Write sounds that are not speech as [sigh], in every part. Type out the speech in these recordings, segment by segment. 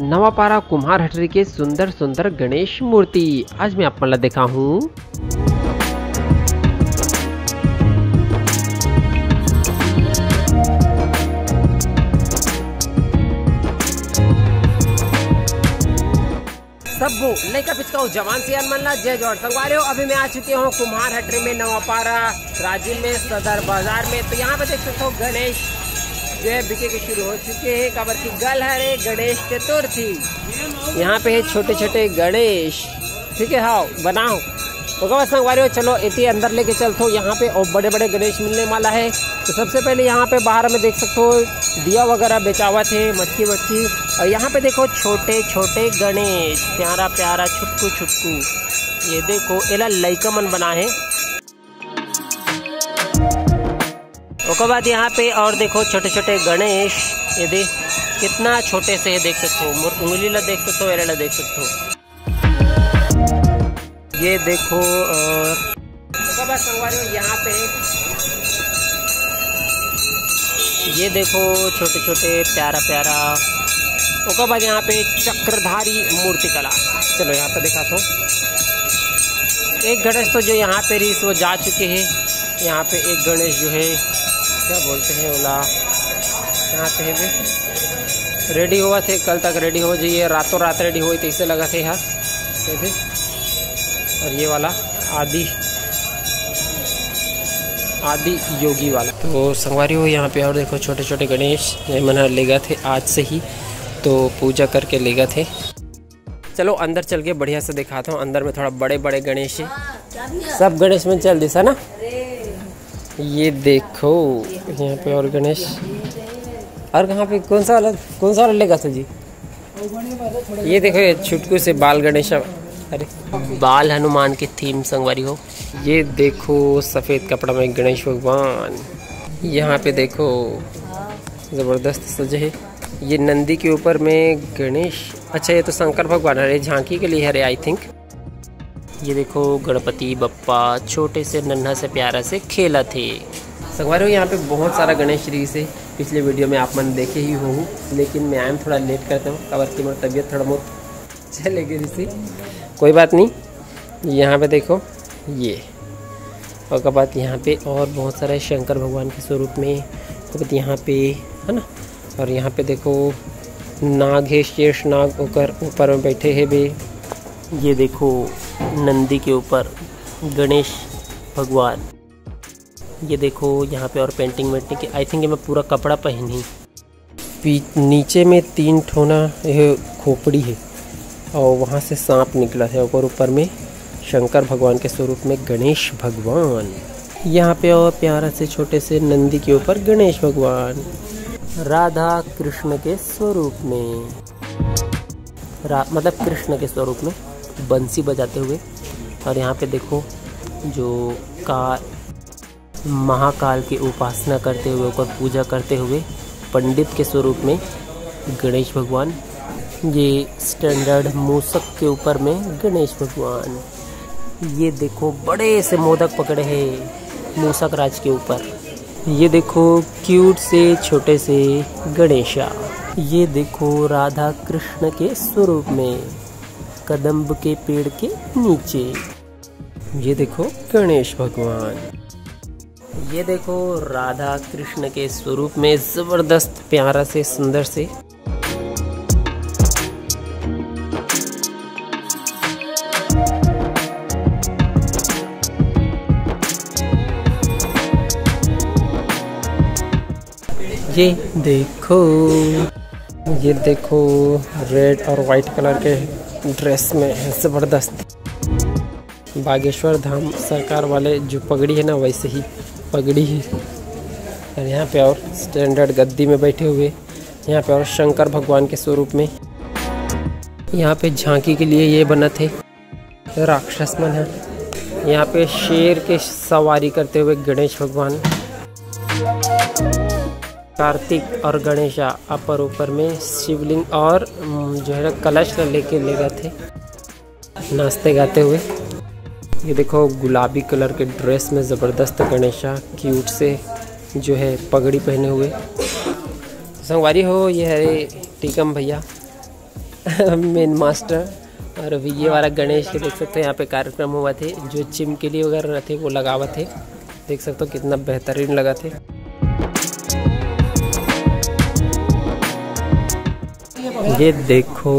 नवापारा कुम्हार हटरी के सुंदर सुंदर गणेश मूर्ति। आज मैं आप मतलब देखा हूँ। सबको लड़का पिचका जवान सियान मल्ला जय ज़ोर। संगवारे हो, अभी मैं आ चुके हूँ कुम्हार हटरी में नवापारा। राजीव में सदर बाज़ार में तो यहाँ पे देख सकते हो गणेश जो है बिके के शुरू हो चुके हैं। काबर की गल है गणेश चतुर्थी यहाँ पे है छोटे छोटे गणेश। ठीक है हाँ बनाओ। बस संगवारी हो, चलो, इतनी अंदर लेके चलते हो। यहाँ पे और बड़े बड़े गणेश मिलने वाला है। तो सबसे पहले यहाँ पे बाहर में देख सकते हो, दिया वगैरह बेचावा थे, मटकी वटकी। और यहाँ पे देखो छोटे छोटे गणेश। प्यारा प्यारा छुटकू छुटकू ये देखो एला लइका मन बना है। उसके बाद यहाँ पे और देखो छोटे छोटे गणेश, ये देख कितना छोटे से ये देख सकते हो, मोर, उंगली ला देख सकते हो एरे देख सकते हो। ये देखो, और यहाँ पे। ये देखो छोटे छोटे प्यारा प्यारा उसके बाद यहाँ पे चक्रधारी मूर्ति कला चलो यहाँ पे दिखा तो एक गणेश तो जो यहाँ पे रीस वो जा चुके हैं, यहाँ पे एक गणेश जो है क्या बोलते हैं ओला यहाँ पे है रेडी हुआ थे, कल तक रेडी हो जाइए। रातों रात रेडी हुई तो इसे लगा थे यार थे और ये वाला, आदि। आदि योगी वाला। तो संगवारी हो यहाँ पे और देखो छोटे छोटे गणेश मना ले गए थे आज से ही। तो पूजा करके ले गए थे। चलो, अंदर चल के बढ़िया से दिखाता हूँ। अंदर में थोड़ा बड़े बड़े गणेश सब गणेश में चल दिशा ना? ये देखो यहाँ पे और गणेश। और कहाँ पे? कौन सा वाला कौन सा वाला लेगा था जी? ये देखो ये छुटकू से बाल गणेश। अरे। बाल हनुमान की थीम संगवारी हो। ये देखो सफ़ेद कपड़ा में गणेश भगवान। यहाँ पे देखो ज़बरदस्त सजे है। ये नंदी के ऊपर में गणेश। अच्छा ये तो शंकर भगवान अरे झांकी के लिए है रे आई थिंक ये देखो, गणपति, बप्पा, छोटे से, नन्हा से, प्यारा से खेला थे। संगवार यहाँ पे बहुत सारा गणेश श्री से पिछले वीडियो में आप मन देखे ही हो लेकिन मैं आयम थोड़ा लेट करता हूँ कबर की मेरी तबीयत थोड़ा बहुत चले गई थी। कोई बात नहीं, यहाँ पे देखो, ये। और के बाद यहाँ पे और बहुत सारे शंकर भगवान के स्वरूप में बाद यहाँ पे, है ना? और यहाँ पे देखो नाग है शेष नाग होकर ऊपर में बैठे हैं बे ये देखो नंदी के ऊपर गणेश भगवान। ये देखो यहाँ पे और पेंटिंग वेंटिंग की आई थिंक ये मैं पूरा कपड़ा पहनी। नीचे में तीन ठोना खोपड़ी है, और वहाँ से सांप निकला है, और ऊपर में शंकर भगवान के स्वरूप में गणेश भगवान। यहाँ पे और प्यारा से छोटे से नंदी के ऊपर गणेश भगवान। राधा कृष्ण के स्वरूप में। मतलब कृष्ण के स्वरूप में। बंसी बजाते हुए। और यहाँ पे देखो जो का महाकाल की उपासना करते हुए और पूजा करते हुए पंडित के स्वरूप में गणेश भगवान, ये स्टैंडर्ड मूसक के ऊपर में गणेश भगवान। ये देखो बड़े से मोदक पकड़े हैं मूसक राज के ऊपर। ये देखो क्यूट से छोटे से गणेशा। ये देखो राधा कृष्ण के स्वरूप में। कदम्ब के पेड़ के नीचे। ये देखो गणेश भगवान। ये देखो राधा कृष्ण के स्वरूप में ज़बरदस्त प्यारा से, सुंदर से। ये देखो ये देखो रेड और वाइट कलर के ड्रेस में है, ज़बरदस्त। बागेश्वर धाम सरकार वाले जो पगड़ी है ना, वैसे ही पगड़ी ही। और यहाँ पे और स्टैंडर्ड गद्दी में बैठे हुए, यहाँ पे और शंकर भगवान के स्वरूप में। यहाँ पे झांकी के लिए ये बना थे राक्षस मन है। यहाँ पे शेर के सवारी करते हुए गणेश भगवान कार्तिक और गणेशा अपर ऊपर में शिवलिंग और जो है ना, कलश लेके ले गए थे नाचते गाते हुए। ये देखो, गुलाबी कलर के ड्रेस में ज़बरदस्त गणेशा क्यूट से जो है पगड़ी पहने हुए। संगवारी हो, ये है टीकम भैया। [laughs] मेन मास्टर और अभी ये वाला गणेश के देख सकते हो, यहाँ पे कार्यक्रम हुआ थे। जो चिमकेली वगैरह थे, वो लगावा थे। देख सकते हो कितना बेहतरीन लगा थे। ये देखो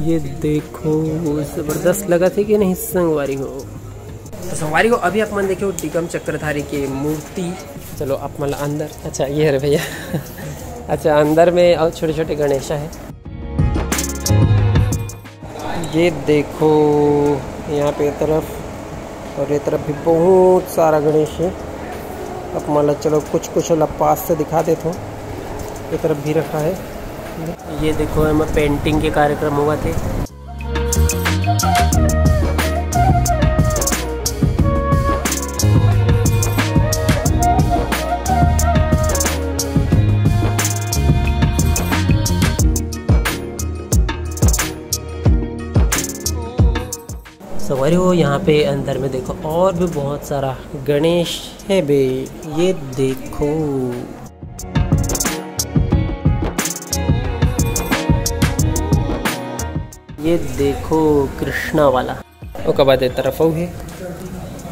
ये देखो, ज़बरदस्त लगा थे कि नहीं संगवारी हो? तो संगवारी को अभी आप मन देखो टिकम चक्रधारी की मूर्ति। चलो, आप मतलब अंदर। अच्छा ये है भैया। अच्छा अंदर में और छोटे छोटे गणेशा है। ये देखो, यहाँ पे तरफ़, और ये तरफ़ भी बहुत सारा गणेश है। अब मान चलो कुछ कुछ पास से दिखा देता हूँ। ये तरफ़ भी रखा है। ये देखो, हमें पेंटिंग के कार्यक्रम हुआ थे। सवारी हो यहाँ पे अंदर में देखो, और भी बहुत सारा गणेश है बे। ये देखो। ये देखो कृष्णा वाला। उसके बाद एक तरफ़ है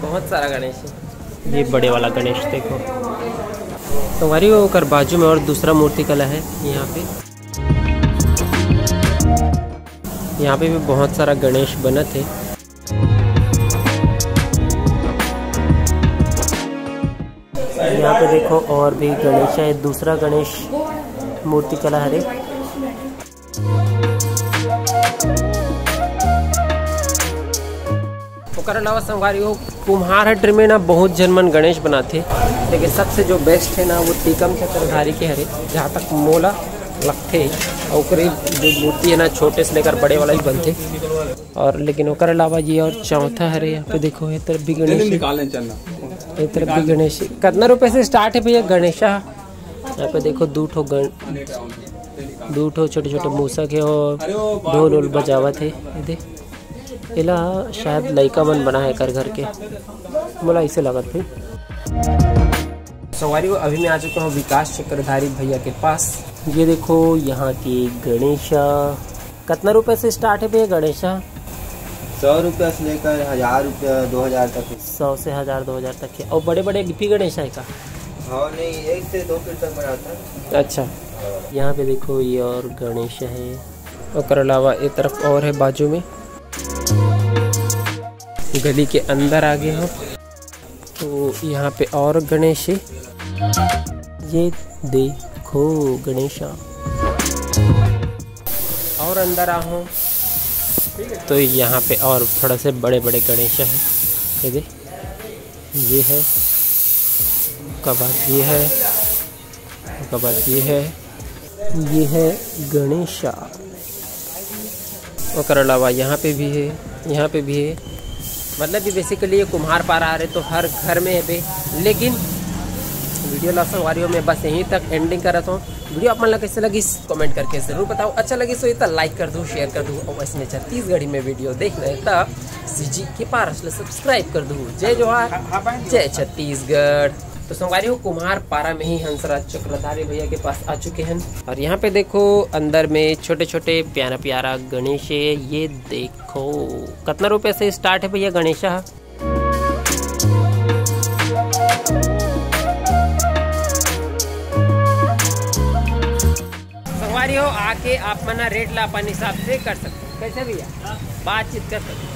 बहुत सारा गणेश है। ये बड़े वाला गणेश देखो। सवारी हो कर बाजू में और दूसरा मूर्ति कला है यहाँ पे। यहाँ पे भी बहुत सारा गणेश बना थे यहाँ पे देखो और भी गणेश है दूसरा गणेश मूर्ति कला हरे ओकर अलावा संगवारी हो कुम्हार हट में ना बहुत जनमन गणेश बनाते। लेकिन सबसे जो बेस्ट है ना वो टीकम चक्रधारी के हरे जहाँ तक मोला लगते और जो मूर्ति है ना छोटे से लेकर बड़े वाला ही बनते। और लेकिन ओकर अलावा ये और चौथा हरे यहाँ पे देखो ये तरफ़ भी गणेश। ये तरफ़ भी गणेश। कितना रुपए से स्टार्ट है भैया गणेशा? यहाँ पे देखो दो ठो गण दो ठो छोटे छोटे मूसा के और ढोल वोल बजावा थे दे इला शायद लड़का मन बना है कर घर के। बोला इसे लगत थे सवारी को अभी मैं आ चुका हूँ विकास चक्रधारी भैया के पास। ये देखो यहाँ की गणेशा। कितना रुपए से स्टार्ट है भैया गणेशा? सौ रुपया से लेकर हज़ार रुपया दो हज़ार तक सौ से हज़ार दो हज़ार तक है। और बड़े बड़े भी गणेश है का? हाँ नहीं एक से दो फीट तक बनाता है अच्छा। यहाँ पे देखो ये और गणेश है। और अलावा एक तरफ़ और है बाजू में। गली के अंदर आ गए हम। तो यहाँ पे और गणेश है। ये देखो गणेशा। और अंदर आ हूँ। तो यहाँ पे और थोड़ा से बड़े बड़े गणेश हैं। ये दे ये है। कबाद ये है। कबाद ये है। ये है गणेशा। और अलावा यहाँ पे भी है। यहाँ पे भी है। मतलब कि बेसिकली ये कुम्हार पारा आ रहे तो हर घर में है बे लेकिन वीडियो लास्ट वारियों में बस यहीं तक एंडिंग कर रहा हूँ। वीडियो आप मतलब कैसे लगी कमेंट करके ज़रूर बताओ। अच्छा लगे तो इतना लाइक कर दूँ शेयर कर दूँ और वैसे छत्तीसगढ़ी में वीडियो देख रहे तब सी के पार सब्सक्राइब कर दूँ। जय जोहार जय छत्तीसगढ़। तो संगवारी हो कुम्हार पारा में ही हंसराज चक्रधारी भैया के पास आ चुके हैं। और यहाँ पे देखो अंदर में छोटे छोटे प्यारा प्यारा गणेश है ये देखो। कितना रुपए से स्टार्ट है भैया गणेश? संगवारी हो आके आप मना रेट ला अपन हिसाब से कर सकते कैसे भैया? बातचीत कर सकते हो।